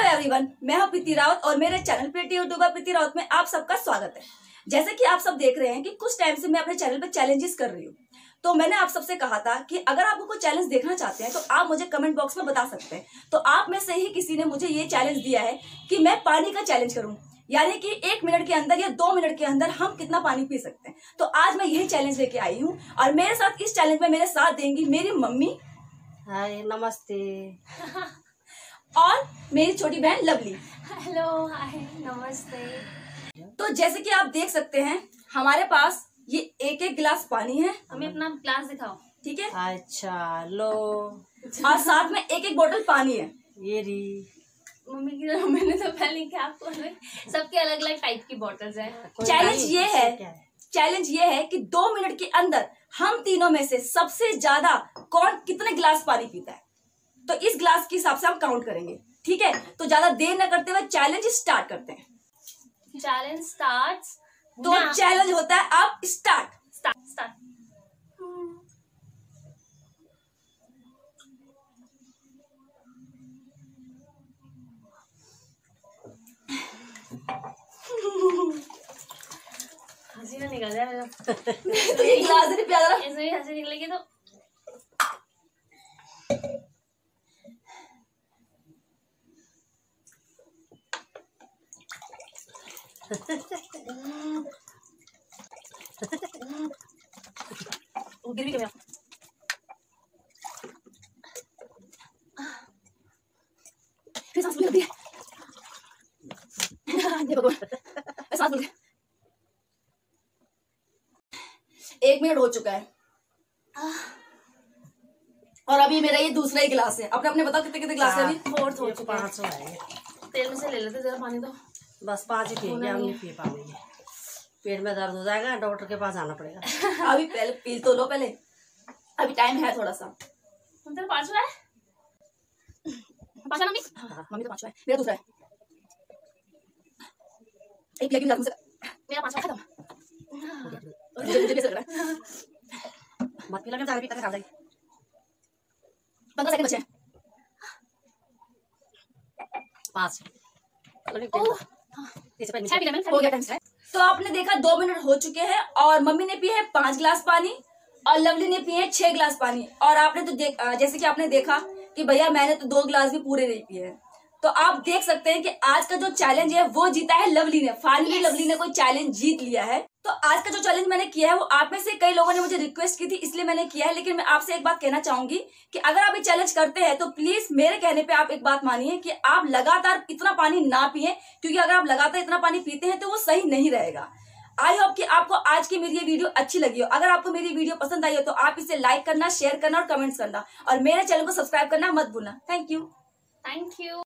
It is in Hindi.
हेलो एवरीवन मैं हूँ प्रीति रावत और मेरे चैनल प्रीति यूट्यूबर प्रीति रावत में आप सबका स्वागत है। जैसे कि आप सब देख रहे हैं कि कुछ टाइम से मैं अपने चैनल पे चैलेंजेस कर रही हूँ। तो मैंने आप सबसे कहा था कि अगर आप कोई चैलेंज देखना चाहते हैं तो आप मुझे कमेंट बॉक्स में बता सकते हैं। तो आप में से ही किसी ने मुझे ये चैलेंज दिया है कि मैं पानी का चैलेंज करूँ। यानी कि एक मिनट के अंदर या दो मिनट के अंदर हम कितना पानी पी सकते हैं। तो आज मैं यही चैलेंज लेके आई हूँ और मेरे साथ इस चैलेंज में मेरे साथ देंगी मेरी मम्मी। हाय नमस्ते। और मेरी छोटी बहन लवली। हेलो नमस्ते। तो जैसे कि आप देख सकते हैं हमारे पास ये एक एक गिलास पानी है। हमें अपना ग्लास दिखाओ। ठीक है? अच्छा लो। और साथ में एक एक बोतल पानी है। ये री। मम्मी की तरह मैंने तो पहले क्या बोले? सबके अलग अलग टाइप की बॉटल्स है। चैलेंज ये है है? चैलेंज ये है कि दो मिनट के अंदर हम तीनों में से सबसे ज़्यादा कौन कितने गिलास पानी पीता है? तो इस ग्लास के हिसाब से हम काउंट करेंगे ठीक है? तो ज़्यादा देर न करते हुए चैलेंज स्टार्ट करते हैं। चैलेंज स्टार्ट्स तो चैलेंज होता है आप स्टार्ट स्टार्ट स्टार्ट हँसी ना निकल जाए तो ये गिलास नहीं पिया जरा ऐसे ही हँसी निकलेगी तो एक मिनट हो चुका है। और अभी मेरा ये दूसरा ही गिलास है। अपने अपने बताओ कितने कितने गिलास है अभी? फोर्थ हो चुका है। तेल में से ले लेते जरा पानी तो बस पाँच ही है हम नहीं। पी पाएँगे पेट में दर्द हो जाएगा डॉक्टर के पास जाना पड़ेगा। अभी पहले पी तो लो पहले। अभी टाइम है थोड़ा सा। तेरा पांचवा है? पांचवा मम्मी? हाँ, मम्मी तो पांचवा है। मेरा दूसरा है। एक लेकिन मुझे मेरा पांचवा खत्म। मुझे मुझे कैसे लग रहा है। मत पी लगे जाके पीता खा जाएगी पंद्रह सेकंड बचे हैं। पाँच। तो आपने देखा दो मिनट हो चुके हैं और मम्मी ने पिए है पाँच गिलास पानी और लवली ने पिए है छह गिलास पानी। और आपने तो जैसे कि आपने देखा कि भैया मैंने तो दो गिलास भी पूरे नहीं पिए हैं। तो आप देख सकते हैं कि आज का जो चैलेंज है वो जीता है लवली ने। Finally Yes. लवली ने कोई चैलेंज जीत लिया है। तो आज का जो चैलेंज मैंने किया है, वो आप में से कई लोगों ने मुझे रिक्वेस्ट की थी, इसलिए मैंने किया है, लेकिन मैं आपसे एक बात कहना चाहूँगी कि अगर आप ये चैलेंज करते हैं तो प्लीज़ मेरे कहने पे आप एक बात मानिए कि आप लगातार इतना पानी ना पिए, क्योंकि अगर आप लगातार इतना पानी पीते हैं तो वो सही नहीं रहेगा। आई होप कि आपको आज की मेरी ये वीडियो अच्छी लगी हो। अगर आपको मेरी वीडियो पसंद आई हो तो आप इसे लाइक करना शेयर करना और कमेंट्स करना। और मेरे चैनल को सब्सक्राइब करना मत भूलना। Thank you thank you